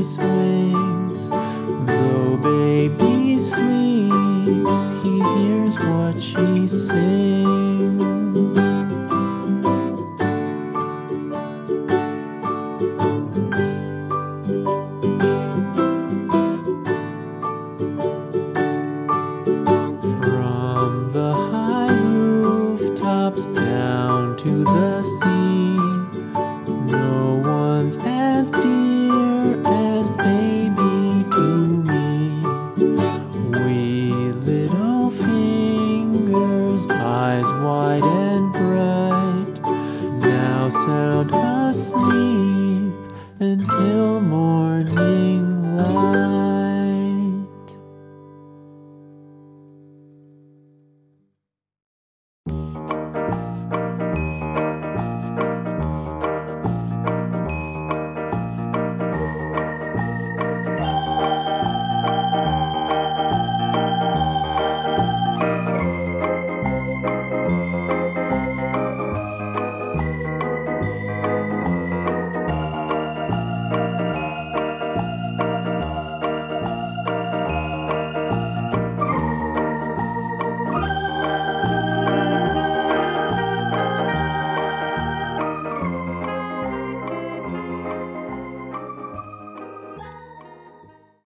peace with.